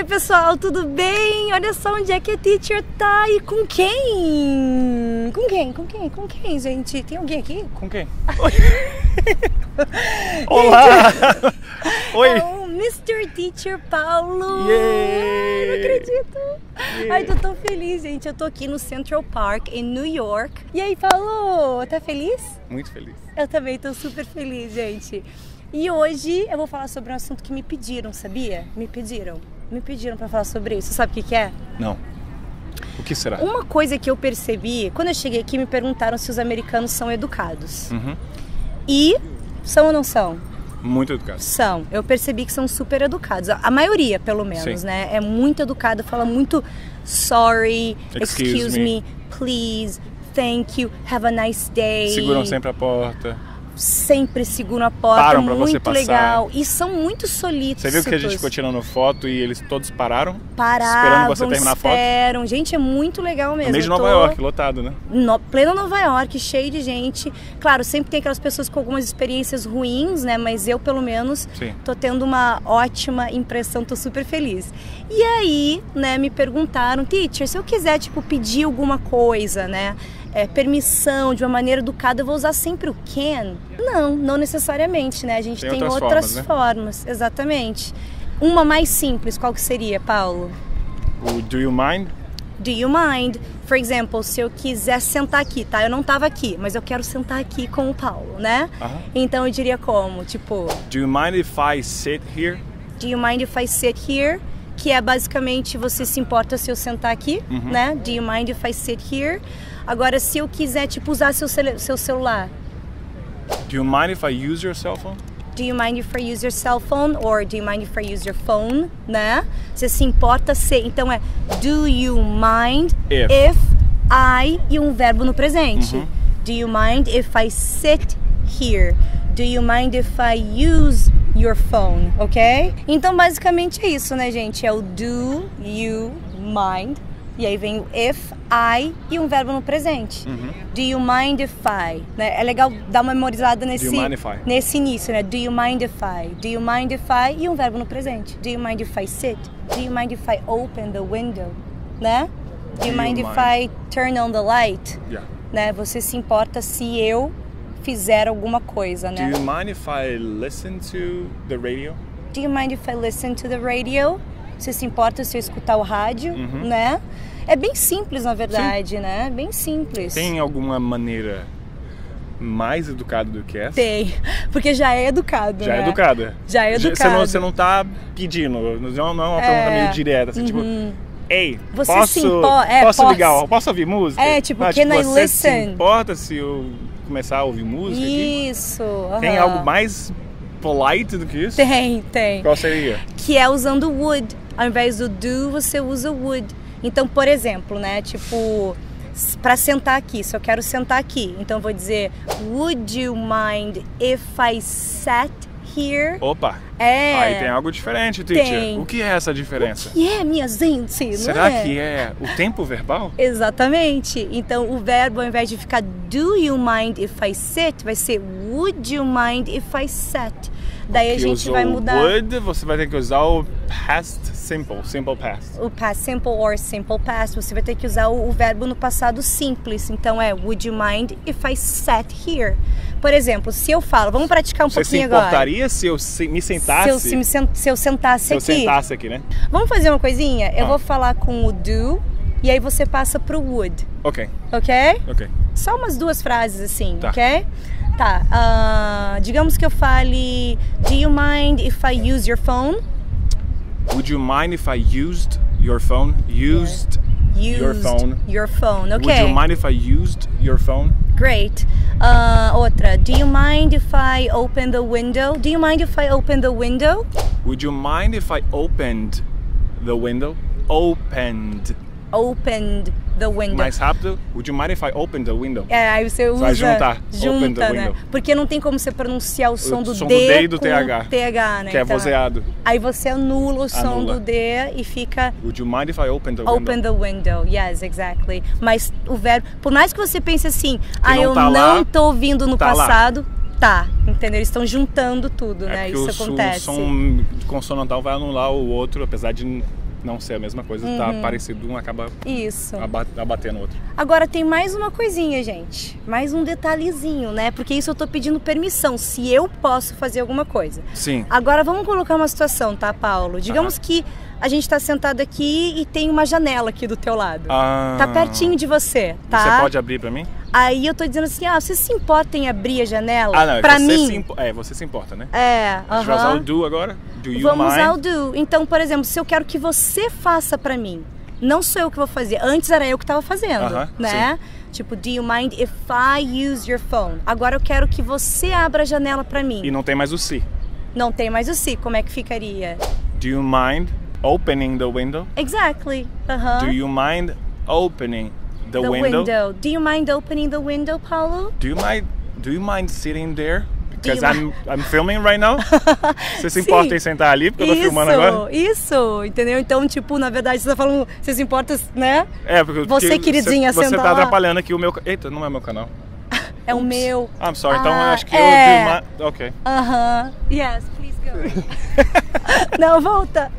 Oi, pessoal, tudo bem? Olha só onde é que a teacher tá e com quem? Com quem? Com quem? Com quem, gente? Tem alguém aqui? Com quem? Olá! Oi! É o Mr. Teacher Paulo! Ai, não acredito! Yay! Ai, tô tão feliz, gente. Eu tô aqui no Central Park, em New York. E aí, Paulo, tá feliz? Muito feliz. Eu também tô super feliz, gente. E hoje eu vou falar sobre um assunto que me pediram, sabia? Me pediram. Me pediram pra falar sobre isso. Sabe o que, que é? Não. O que será? Uma coisa que eu percebi, quando eu cheguei aqui, me perguntaram se os americanos são educados. Uhum. E são ou não são? Muito educado. São. Eu percebi que são super educados. A maioria, pelo menos, Sim. né? É muito educado, fala muito sorry, excuse, Excuse me. me. please, thank you, have a nice day. Seguram sempre a porta. Sempre seguram a porta, Param pra muito você passar. legal. E são muito solícitos. Você viu que a gente ficou tirando foto e eles todos pararam? Paravam, esperando você terminar a foto? esperam. Gente, é muito legal mesmo. No meio de Nova tô- York, lotado, né? no, pleno Nova York, cheio de gente. Claro, sempre tem aquelas pessoas com algumas experiências ruins, né? Mas eu, pelo menos, Sim. tô tendo uma ótima impressão, tô super feliz. E aí, né, me perguntaram, teacher, se eu quiser, tipo, pedir alguma coisa, né? É, permissão de uma maneira educada, eu vou usar sempre o can? Não, não necessariamente, né? A gente tem, Tem outras outras formas, né? formas, exatamente. Uma mais simples, qual que seria, Paulo? O Do You Mind? Do you mind? For example, se eu quiser sentar aqui, tá? Eu não tava aqui, mas eu quero sentar aqui com o Paulo, né? Aham. Então eu diria como? Tipo, Do you mind if I sit here? do you mind if I sit here? Que é basicamente você se importa se eu sentar aqui, Uhum. né? Do you mind if I sit here? Agora, se eu quiser, tipo, usar seu, cele- seu celular, Do you mind if I use your cell phone? do you mind if I use your cell phone? Or do you mind if I use your phone? Né? Você se importa se. Então é do you mind If. I e um verbo no presente. Uhum. Do you mind if I sit here? Do you mind if I use your phone? Ok? Então basicamente é isso, né, gente? É o do you mind. E aí vem o if, I e um verbo no presente. Uhum. Do you mind if I? Né? É legal dar uma memorizada nesse, nesse início, né? Do you mind if I? Do you mind if I? E um verbo no presente. Do you mind if I sit? Do you mind if I open the window? Né? Do you mind if? I turn on the light? Yeah. Né? Você se importa se eu fizer alguma coisa, Do né? you mind if I listen to the radio? Do you mind if I listen to the radio? Você se importa se eu escutar o rádio, Uhum. né? É bem simples, na verdade, né? Bem simples. Tem alguma maneira mais educada do que essa? Tem, porque já é educado, Já né? é educada. Já é Você educado. não, você não tá pedindo, não, não é uma pergunta meio direta, assim, tipo, ei, Uhum. Você posso, se impo- é, posso posso- ligar, posso ouvir música? É, tipo, Ah, can I você listen? se importa se eu começar a ouvir música? Isso. Tem aham. algo mais polite do que isso? Tem, tem. Qual seria? Que é usando would. Ao invés do do, você usa would. Então, por exemplo, né? Tipo, pra sentar aqui, se eu quero sentar aqui, então eu vou dizer Would you mind if I sat here? Opa, É. aí tem algo diferente, teacher. Tem. O que é essa diferença? E é, minha gente, Será é? que é o tempo verbal? Exatamente. Então o verbo, ao invés de ficar do you mind if I sit, vai ser would you mind if I sat. Daí a gente vai mudar would, você vai ter que usar o past simple, simple past. o past simple or simple past. Você vai ter que usar o, o verbo no passado simples. Então é would you mind if I sat here? Por exemplo, se eu falo, vamos praticar um Você se pouquinho agora. importaria se eu se- me Se sentasse? eu, se, me sen- se eu sentasse se eu aqui. sentasse aqui, né? Vamos fazer uma coisinha? Eu Ah. vou falar com o do e aí você passa pro would, Ok, ok? ok. Só umas duas frases assim, Tá. ok? Tá. ah, digamos que eu fale Do you mind if I use your phone? Would you mind if I used your phone? Used. Your Used phone. Your phone, ok. Would you mind if I used your phone? Great. Ah, outra. Do you mind if I open the window? Do you mind if I open the window? Would you mind if I opened the window? Opened. Opened the window. Mais rápido. Would you mind if I opened the window? É, aí você usa. Vai juntar. Open Junta, né? Porque não tem como você pronunciar o som do som D, do D e do TH. TH, né? Que é Então, vozeado. Aí você anula o som Anula. do D e fica Would you mind if I opened the window? Open the window, yes, exactly. Mas o verbo, por mais que você pense assim, ah, não eu tá lá, não tô ouvindo no tá lá. passado, tá, entendeu? Eles estão juntando tudo, É né? Isso o, acontece. o som consonantal vai anular o outro, apesar de não ser a mesma coisa, tá parecido, um acaba Isso. aba- abatendo o outro. Agora tem mais uma coisinha, gente. Mais um detalhezinho, né? Porque isso eu tô pedindo permissão, se eu posso fazer alguma coisa. Sim. Agora vamos colocar uma situação, tá, Paulo? Digamos Aham. que a gente tá sentado aqui e tem uma janela aqui do teu lado. Ah, Tá pertinho de você, tá? Você pode abrir pra mim? Aí eu tô dizendo assim, ah, você se importa em abrir a janela? Ah, não, é pra você mim? se impo- É, você se importa, né? É, A gente vai usar o do agora? Do you Vamos mind? usar o do. Então, por exemplo, se eu quero que você faça pra mim, não sou eu que vou fazer. Antes era eu que tava fazendo, Aham, né? Tipo, do you mind if I use your phone? Agora eu quero que você abra a janela pra mim. E não tem mais o se. Não tem mais o se, como é que ficaria? Do you mind opening the window? Exactly. Aham. Do you mind opening the, the window? Do you mind opening the window, Paulo? Do you mind do you mind sitting there? Because I'm I'm filming right now. Você se importa em sentar ali porque eu tô isso, filmando agora? isso, entendeu? Então, tipo, na verdade, você tá falando, você se importa, né? É, porque Você, queridinha, você, você tá lá. atrapalhando aqui o meu. Eita, não é meu canal. É o meu. I'm sorry, então eu Ah, acho que é. eu. OK. Aham. Yes, please. Não, volta.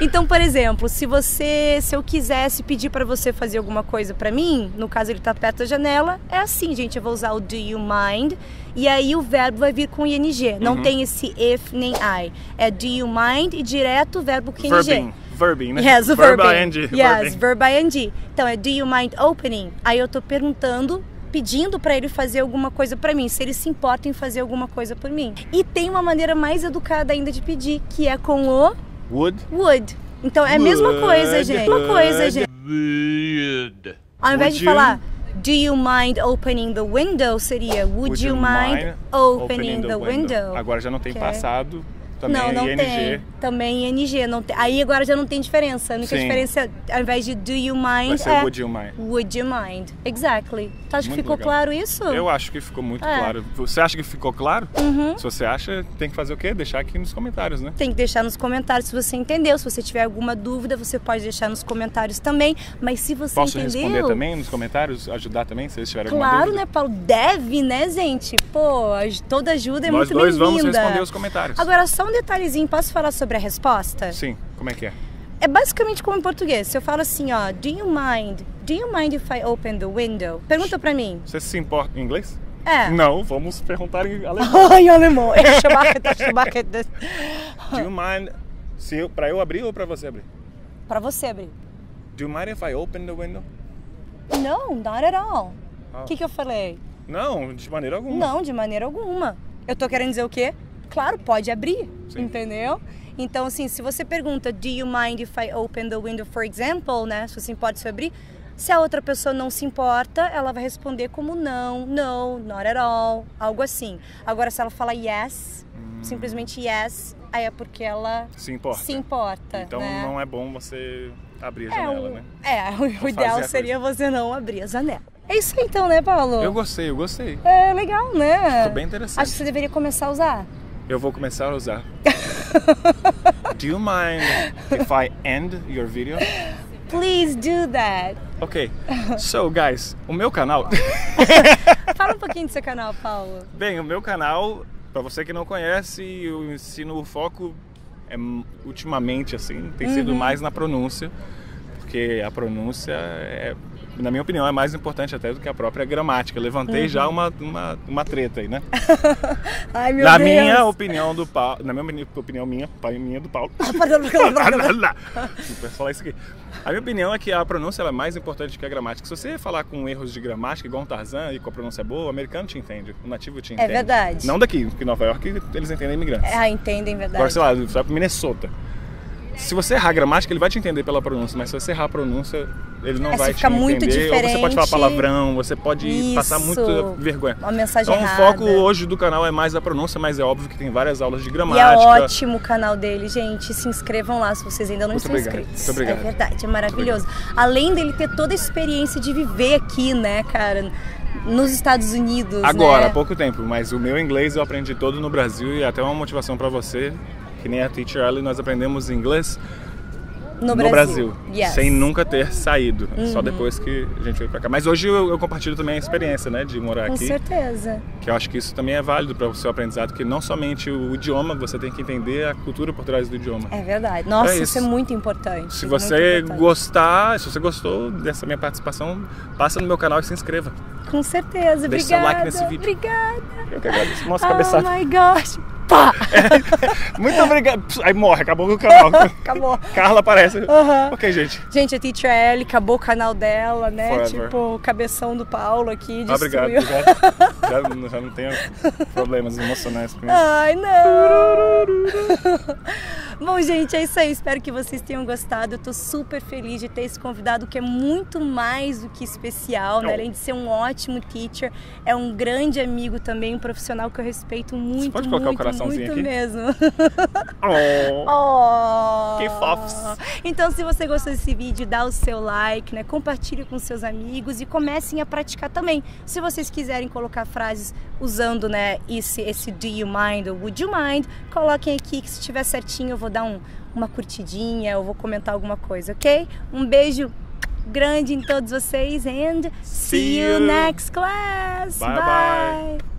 Então, por exemplo, se você, se eu quisesse pedir pra você fazer alguma coisa pra mim, no caso ele tá perto da janela, é assim, gente, eu vou usar o do you mind e aí o verbo vai vir com ing. Não tem esse if nem I. É do you mind e direto o verbo com ing. Verbing. Verbing, né? Yes, o verb verb. ing. Yes, verbing. verb ing. Então é do you mind opening? Aí eu tô perguntando, pedindo pra ele fazer alguma coisa pra mim, se ele se importa em fazer alguma coisa por mim. E tem uma maneira mais educada ainda de pedir, que é com o Would. would. Então é a mesma coisa, Would. gente. Mesma coisa, gente. Would. Ao invés Would de falar Do you mind opening the window? Seria Would, you mind, opening, the, window? Agora já não tem Ok. passado, também não, não ING. tem. Também ING. Não tem. Aí agora já não tem diferença. A única Sim. diferença, é, ao invés de do you mind, Vai ser é would you mind. Would you mind? Exactly. Tu acha que Muito ficou legal. claro isso? Eu acho que ficou muito É. Uhum. claro. Você acha que ficou claro? Se você acha, tem que fazer o quê? Deixar aqui nos comentários, né? Tem que deixar nos comentários se você entendeu. Se você tiver alguma dúvida, você pode deixar nos comentários também. Mas se você Posso entendeu. responder também nos comentários? Ajudar também, se eles tiverem alguma Claro, dúvida? né, Paulo? Deve, né, gente? Pô, toda ajuda é Nós muito dois bem-vinda. vamos responder os comentários. Agora, só um detalhezinho, posso falar sobre a resposta? Sim, como é que é? É basicamente como em português. Se eu falo assim, ó, do you mind? Do you mind if I open the window? Pergunta pra mim. Você se importa em inglês? É. Não, vamos perguntar em alemão. Ai, alemão. É Schumacher. Do you mind se eu, pra eu abrir ou pra você abrir? Pra você abrir. Do you mind if I open the window? Não, not at all. O Ah. que, que eu falei? Não, de maneira alguma. Não, de maneira alguma. Eu tô querendo dizer o quê? Claro, pode abrir, Sim. entendeu? Então, assim, se você pergunta, do you mind if I open the window, for example, né? Se você pode se abrir, se a outra pessoa não se importa, ela vai responder como não, no, not at all, algo assim. Agora, se ela fala yes, simplesmente yes, aí é porque ela Se importa. se importa, Então né? não é bom você abrir a É, janela, o, né? é, o fazer ideal seria você não abrir a janela. É isso aí então, né, Paulo? Eu gostei, eu gostei. É legal, né? Ficou bem interessante. Acho que você deveria começar a usar. Eu vou começar a usar. Do you mind if I end your video? Please do that. Ok. So, guys, o meu canal. Fala um pouquinho do seu canal, Paulo. Bem, o meu canal, pra você que não conhece, eu ensino o foco é, ultimamente assim, tem sido Uhum. mais na pronúncia, porque a pronúncia é na minha opinião, é mais importante até do que a própria gramática. Levantei Uhum. já uma, uma, uma treta aí, né? Ai, meu na Deus. minha opinião do Paulo. Na minha opini- opinião minha, pai minha do Paulo. Não posso falar isso aqui. A minha opinião é que a pronúncia é mais importante que a gramática. Se você falar com erros de gramática, igual um Tarzan, e com a pronúncia boa, o americano te entende, o nativo te entende. verdade. Não daqui, porque em Nova York eles entendem imigrantes. ah, entendem, verdade. Agora, sei lá, você vai pro Minnesota. Se você errar a gramática, ele vai te entender pela pronúncia, mas se você errar a pronúncia, ele não É, vai te fica muito entender. Ou você pode falar diferente. palavrão, você pode Isso. passar muita vergonha. Uma mensagem então, errada. o foco hoje do canal é mais a pronúncia, mas é óbvio que tem várias aulas de E é gramática. ótimo o canal dele, gente. Se inscrevam lá se vocês ainda não Muito estão obrigado, inscritos. muito obrigado. É verdade, é maravilhoso. Além dele ter toda a experiência de viver aqui, né, cara, nos Estados Unidos. Agora, né? há pouco tempo, mas o meu inglês eu aprendi todo no Brasil e até uma motivação para você, que nem a Teacher Ellie, nós aprendemos inglês no, no Brasil, Brasil yes. sem nunca ter saído, Uhum. só depois que a gente veio pra cá. Mas hoje eu, eu compartilho também a experiência, né, de morar Com aqui, certeza. que eu acho que isso também é válido para o seu aprendizado, que não somente o idioma, você tem que entender a cultura por trás do idioma. É verdade. Nossa, É isso. isso. é muito importante. Se você importante. gostar, se você gostou dessa minha participação, passa no meu canal e se inscreva. Com certeza. Deixa seu Obrigada. like nesse vídeo. Obrigada. Eu que agradeço. Nossa, Oh cabeçada. my gosh. Pá! Muito obrigado. Aí morre, acabou o canal. Acabou. Carla aparece. Ok, gente. Gente, a Teacher Ellie acabou o canal dela, né? Forever. Tipo, o cabeção do Paulo aqui Ah, obrigado, destruiu. obrigado. Já, não- já não tenho problemas emocionais com isso. Ai, não! Bom, gente, é isso aí. Espero que vocês tenham gostado. Eu tô super feliz de ter esse convidado que é muito mais do que especial, né? Além de ser um ótimo teacher, é um grande amigo também, um profissional que eu respeito muito, pode colocar o muito, coraçãozinho muito aqui? mesmo. Oh. Oh. Que fofos. Então, se você gostou desse vídeo, dá o seu like, né? Compartilhe com seus amigos e comecem a praticar também. Se vocês quiserem colocar frases usando, né, esse, esse do you mind ou would you mind, coloquem aqui que se estiver certinho eu vou dar um, uma curtidinha, eu vou comentar alguma coisa, ok? Um beijo grande em todos vocês and see, See you you. next class. Bye, bye.